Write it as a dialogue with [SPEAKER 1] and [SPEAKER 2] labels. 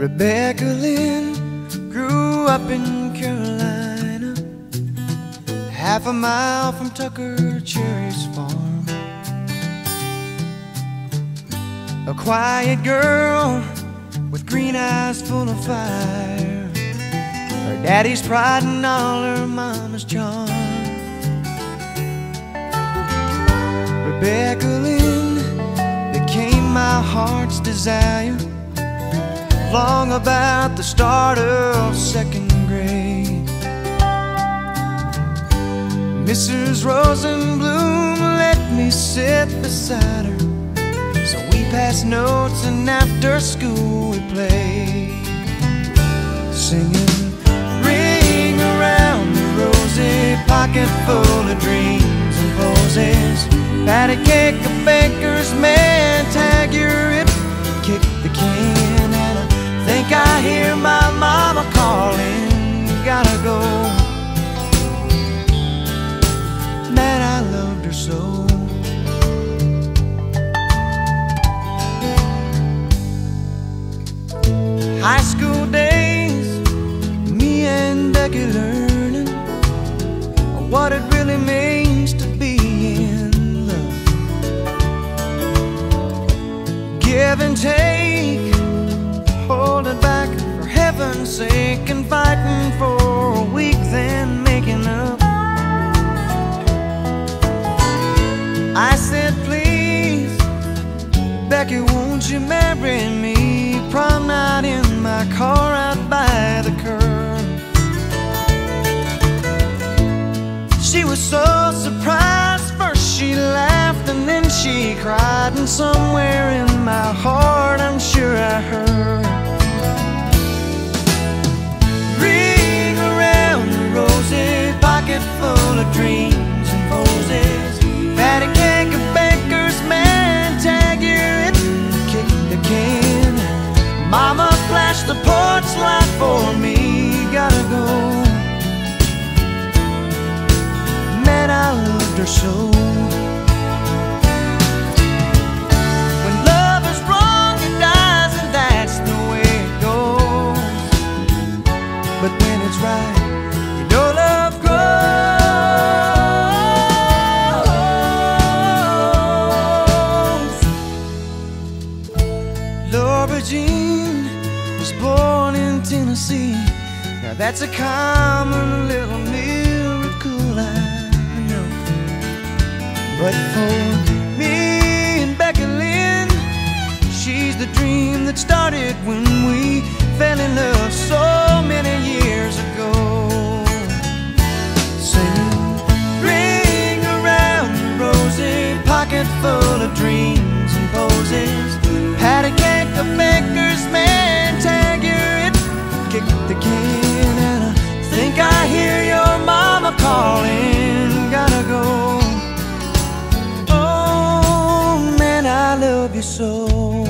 [SPEAKER 1] Rebecca Lynn grew up in Carolina, half a mile from Tucker Cherry's farm. A quiet girl with green eyes full of fire, her daddy's pride and all her mama's charm. Rebecca Lynn became my heart's desire long about the start of second grade. Mrs. Rosenblum let me sit beside her. So we passed notes and after school we played. Singing, ring around the rosy pocket full of dreams and posies. Patty cake, a baker's man, tag your hip, kick Hear my mama calling. Gotta go. Man, I loved her so. High school days, me and Becky learning what it really means to be in love. Give and take, sake, and fighting for a week, then making up. I said, please, Becky, won't you marry me? Prom night in my car out by the curb. She was so surprised. First she laughed and then she cried. And somewhere in my heart, I'm sure I heard. For me. Gotta go. Man, I loved her so. Tennessee. Now that's a common little miracle, I know. But for me and Becky Lynn, she's the dream that started when we fell in love. love you so.